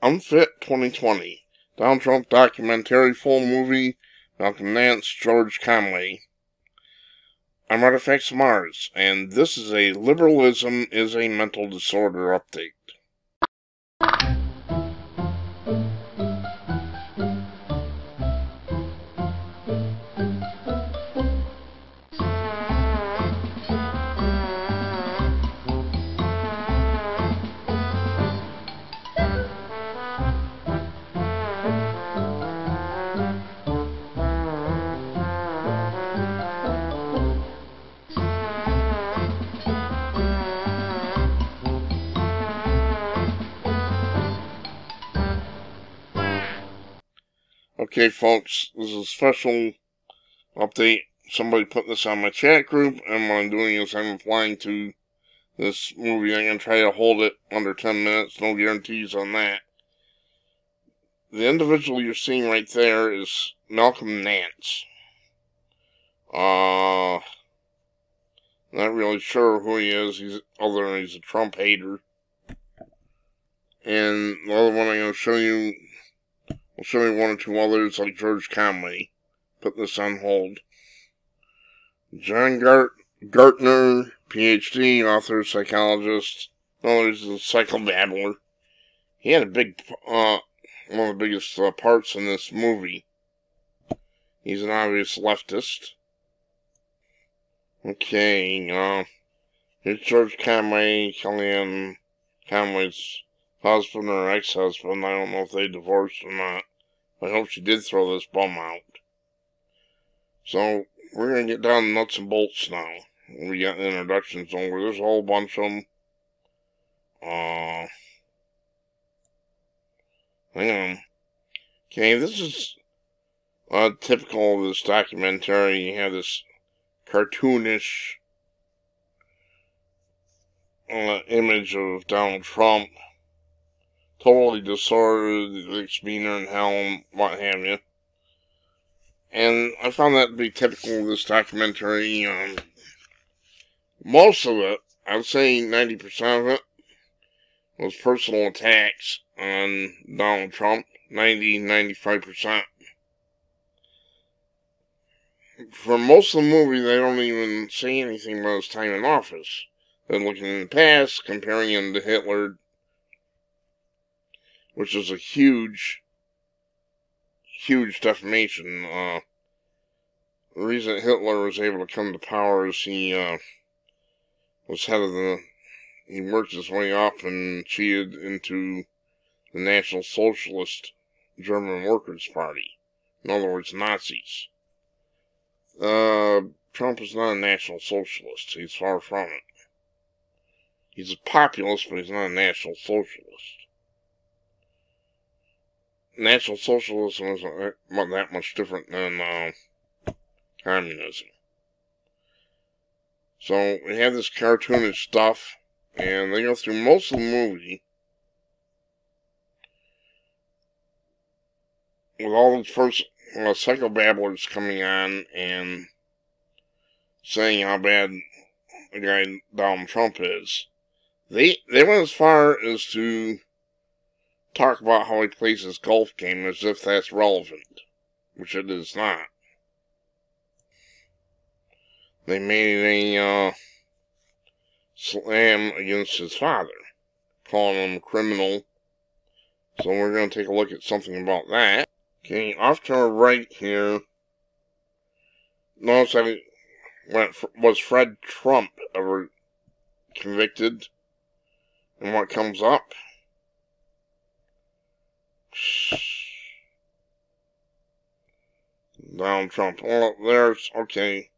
Unfit 2020. Donald Trump documentary full movie. Malcolm Nance, George Conway. I'm Artifacts Mars, and this is a Liberalism is a Mental Disorder update. Okay, folks, this is a special update. Somebody put this on my chat group, and what I'm doing is I'm applying to this movie. I'm going to try to hold it under 10 minutes. No guarantees on that. The individual you're seeing right there is Malcolm Nance. Uh, not really sure who he is. He's other than he's a Trump hater. And the other one I'm going to show you I'll show you one or two others like George Conway. Put this on hold. John Gart Gartner, PhD, author, psychologist. No, he's a psychobabbler. He had a big, uh, one of the biggest uh, parts in this movie. He's an obvious leftist. Okay, uh, here's George Conway, Kellyanne Conway's husband or ex-husband. I don't know if they divorced or not. I hope she did throw this bum out. So, we're to get down to nuts and bolts now. We got the introductions over. There's a whole bunch of them. Uh, hang on. Okay, this is uh, typical of this documentary. You have this cartoonish uh, image of Donald Trump totally disordered, demeanor and hell what have you. And I found that to be typical of this documentary. Um, most of it, I would say 90% of it, was personal attacks on Donald Trump. 90, 95%. For most of the movie, they don't even say anything about his time in office. They're looking in the past, comparing him to Hitler, which is a huge, huge defamation. Uh, the reason Hitler was able to come to power is he uh, was head of the, he worked his way up and cheated into the National Socialist German Workers' Party. In other words, Nazis. Uh, Trump is not a National Socialist. He's far from it. He's a populist, but he's not a National Socialist. National Socialism isn't that much different than uh, communism. So we have this cartoonish stuff, and they go through most of the movie with all these first uh, psychobabblers coming on and saying how bad the guy Donald Trump is. They they went as far as to talk about how he plays his golf game as if that's relevant, which it is not. They made a uh, slam against his father, calling him a criminal. So we're going to take a look at something about that. Okay, off to our right here. Notice that went, was Fred Trump ever convicted? And what comes up? Donald Trump. Well, there's, okay.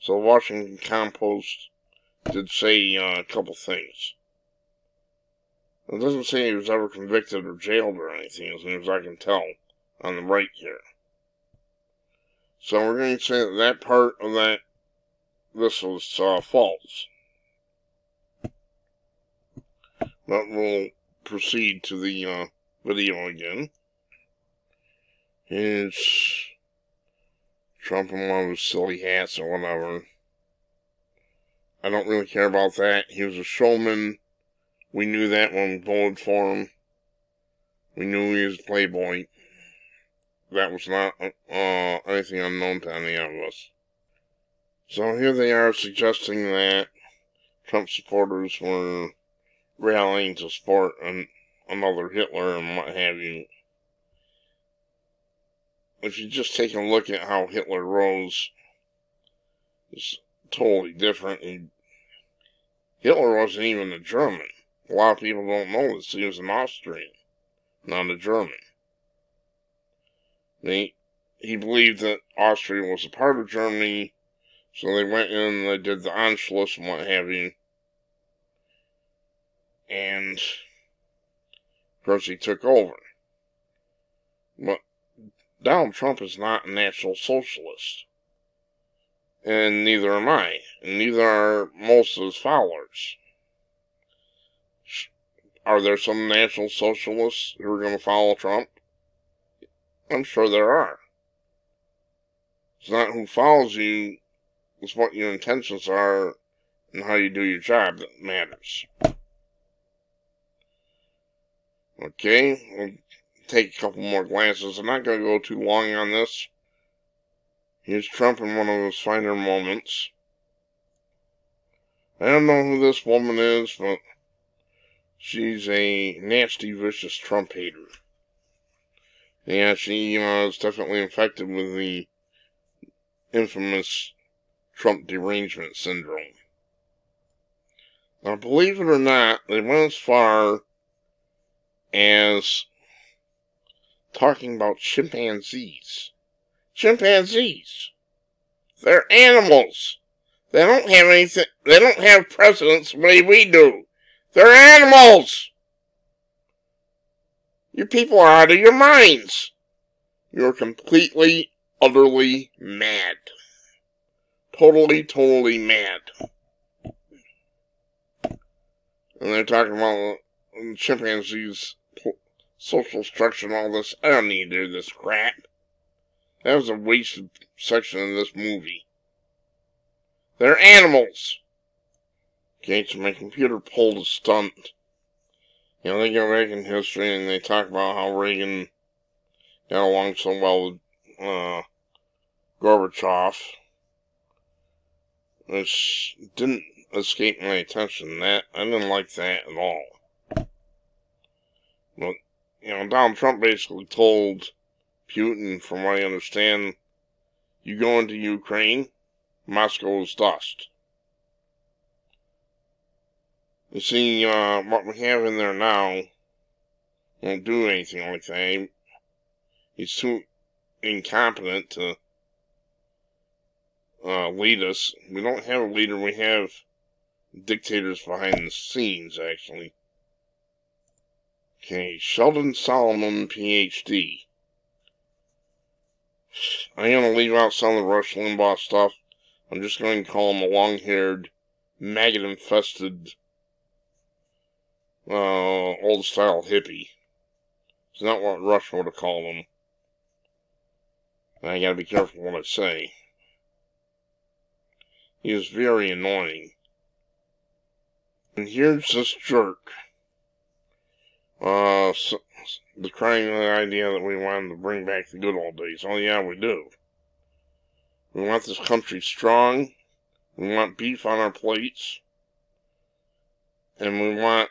So Washington Compost did say uh, a couple things. It doesn't say he was ever convicted or jailed or anything, as near as I can tell, on the right here. So we're going to say that that part of that, this was uh, false. But we'll proceed to the uh, video again. It's Trump in one of his silly hats or whatever. I don't really care about that. He was a showman. We knew that when we voted for him. We knew he was a playboy. That was not uh, anything unknown to any of us. So here they are suggesting that Trump supporters were rallying to support an, another Hitler and what have you. If you just take a look at how Hitler rose, it's totally different. And Hitler wasn't even a German. A lot of people don't know this. He was an Austrian, not a German. He, he believed that Austria was a part of Germany so they went in and they did the Anschluss and what have you. And, of course, he took over. But Donald Trump is not a National Socialist. And neither am I. And neither are most of his followers. Are there some National Socialists who are going to follow Trump? I'm sure there are. It's not who follows you it's what your intentions are and how you do your job that matters. Okay, we'll take a couple more glances. I'm not going to go too long on this. Here's Trump in one of his finer moments. I don't know who this woman is, but she's a nasty, vicious Trump hater. Yeah, she uh, is definitely infected with the infamous Trump derangement syndrome. Now, believe it or not, they went as far as talking about chimpanzees. Chimpanzees. They're animals. They don't have anything, they don't have precedence the way we do. They're animals! You people are out of your minds. You're completely, utterly mad totally, totally mad. And they're talking about chimpanzees' social structure and all this. I don't need to do this crap. That was a wasted section of this movie. They're animals. Okay, so my computer pulled a stunt. You know, they go back in history and they talk about how Reagan got along so well with uh, Gorbachev which didn't escape my attention. That I didn't like that at all. But you know, Donald Trump basically told Putin, from what I understand, you go into Ukraine, Moscow is dust. You see, uh, what we have in there now won't do anything like that. He's too incompetent to uh, lead us. We don't have a leader, we have dictators behind the scenes, actually. Okay, Sheldon Solomon, PhD. I'm going to leave out some of the Rush Limbaugh stuff. I'm just going to call him a long-haired, maggot-infested, uh, old-style hippie. It's not what Rush would have called him. I gotta be careful what I say. He is very annoying. And here's this jerk. Uh, so, the idea that we wanted to bring back the good old days. Oh yeah, we do. We want this country strong. We want beef on our plates. And we want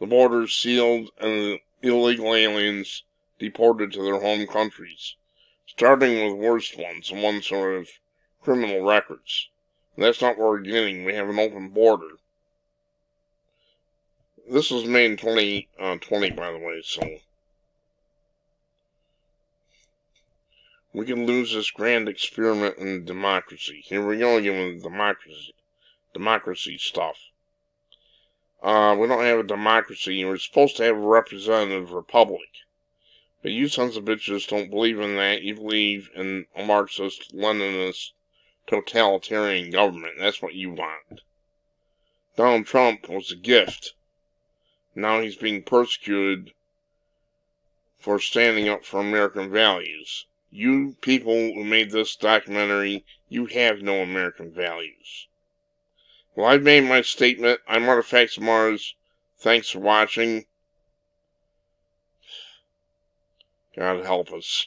the borders sealed and the illegal aliens deported to their home countries. Starting with worst ones, the ones have criminal records. That's not where we're getting. We have an open border. This was made in 2020, uh, by the way, so. We can lose this grand experiment in democracy. Here we go again with democracy. Democracy stuff. Uh, we don't have a democracy. We're supposed to have a representative republic. But you sons of bitches don't believe in that. You believe in a Marxist, Leninist, totalitarian government. That's what you want. Donald Trump was a gift. Now he's being persecuted for standing up for American values. You people who made this documentary, you have no American values. Well, I've made my statement. I'm Artifacts of Mars. Thanks for watching. God help us.